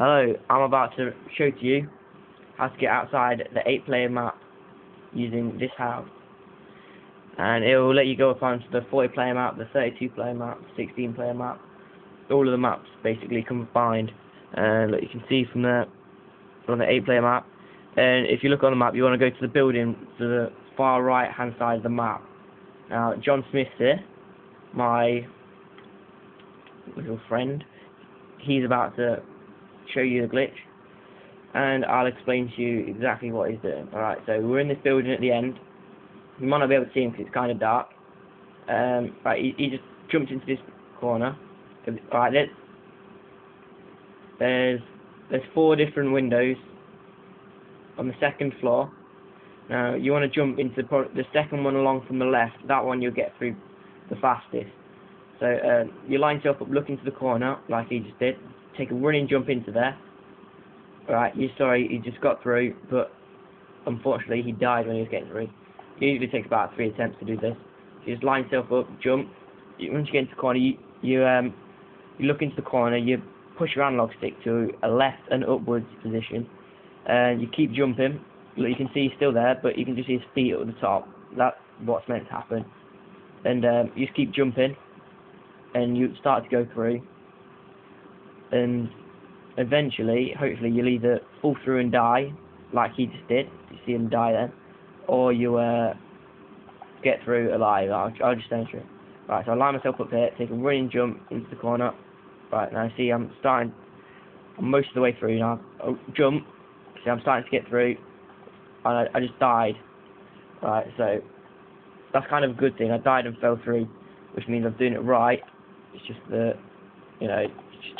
Hello, I'm about to show to you how to get outside the 8 player map using this house. And it will let you go up onto the 40 player map, the 32 player map, 16 player map, all of the maps basically combined. And look, you can see from the from the 8 player map. And if you look on the map, you want to go to the building to the far right hand side of the map. Now, John Smith here, my little friend, he's about to show you the glitch and I'll explain to you exactly what he's doing. Alright, so we're in this building at the end. You might not be able to see him because it's kind of dark. Um, right, he, he just jumped into this corner. Alright, there's, there's, there's four different windows on the second floor. Now, you want to jump into the, the second one along from the left. That one you'll get through the fastest. So, uh, you line yourself up, look into the corner, like he just did take a running jump into there. Right, you sorry, he just got through, but unfortunately he died when he was getting through. It usually takes about three attempts to do this. You just line yourself up, jump. Once you get into the corner, you you um you look into the corner, you push your analog stick to a left and upwards position, and you keep jumping. You can see he's still there, but you can just see his feet at the top. That's what's meant to happen. And um, you just keep jumping, and you start to go through and eventually, hopefully, you'll either fall through and die, like he just did. You see him die then, or you uh, get through alive. I'll, I'll just demonstrate. Right, so I line myself up here, take a running jump into the corner. Right, now see I'm starting, I'm most of the way through now. Oh, jump. See, I'm starting to get through, and I, I just died. Right, so that's kind of a good thing. I died and fell through, which means I'm doing it right. It's just the, you know,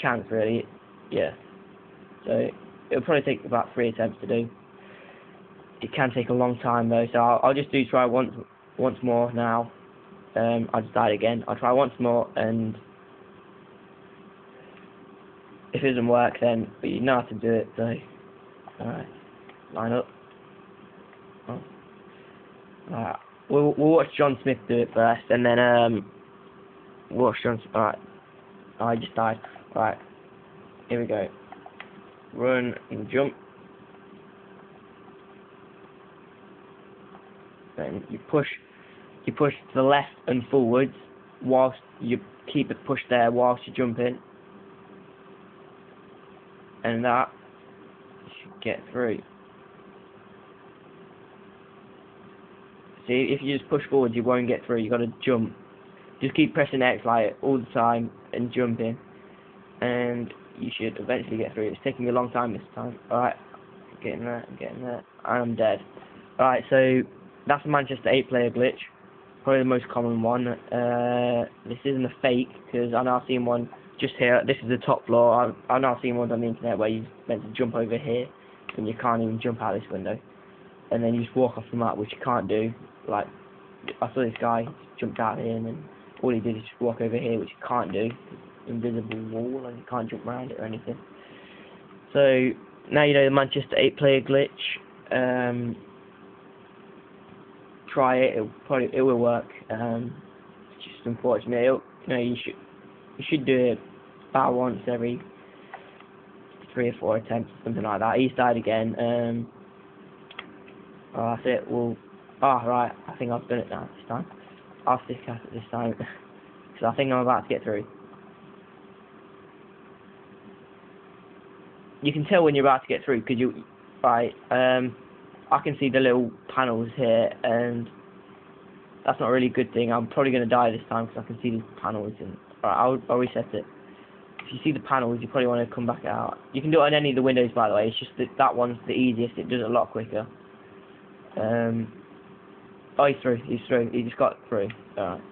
chance really. Yeah. So it'll probably take about three attempts to do. It can take a long time though, so I'll, I'll just do try once once more now. Um, I just died again. I'll try once more and if it doesn't work then but you know how to do it so alright. Line up. Oh. Alright. We'll we'll watch John Smith do it first and then um watch John alright. I just died. Right, here we go. Run and jump. Then you push, you push to the left and forwards whilst you keep it pushed there whilst you jump in. And that should get through. See, if you just push forward, you won't get through. You got to jump. Just keep pressing X like all the time and jumping and you should eventually get through. It's taking a long time this time. Alright, getting there, getting there. I'm dead. Alright, so that's a Manchester 8 player glitch. Probably the most common one. Uh, this isn't a fake, because I know I've seen one just here. This is the top floor. I've, I've now seen one on the internet where you're meant to jump over here, and you can't even jump out this window. And then you just walk off the map, which you can't do. Like, I saw this guy jumped out here, and then all he did is just walk over here, which you can't do invisible wall and you can't jump around it or anything. So now you know the Manchester 8 player glitch. Um, try it. It will probably it will work. Um, it's just unfortunate. It'll, you know you should you should do it about once every three or four attempts, or something like that. He's died again. Um, oh, that's it. Well, ah, oh, right. I think I've done it now this time. I'll stick at this time because I think I'm about to get through. you can tell when you're about to get through because you right um I can see the little panels here and that's not a really good thing. I'm probably going to die this time because I can see the panels and right, I'll, I'll reset it. If you see the panels you probably want to come back out. You can do it on any of the windows by the way it's just that that one's the easiest it does it a lot quicker. Um oh he's through he's through he just got through alright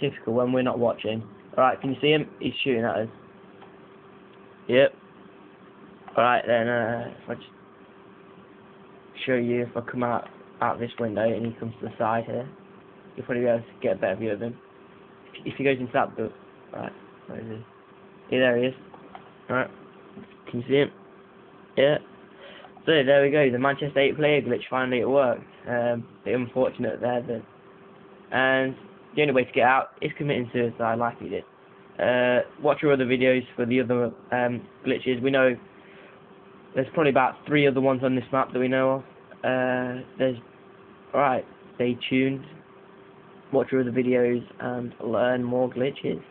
typical when we're not watching alright can you see him he's shooting at us yep Alright then, uh, if I just show you if I come out out this window and he comes to the side here, you'll probably be able to get a better view of him. If, he goes into that book, right, where is he? Yeah, there he is. Alright, can you see him? Yeah. So there we go, the Manchester 8 player glitch finally it worked. Um, bit unfortunate there, but and the only way to get out is committing suicide like he did. Uh, watch our other videos for the other um, glitches. We know There's probably about three other ones on this map that we know of. Uh, there's alright. Stay tuned. Watch your other videos and learn more glitches.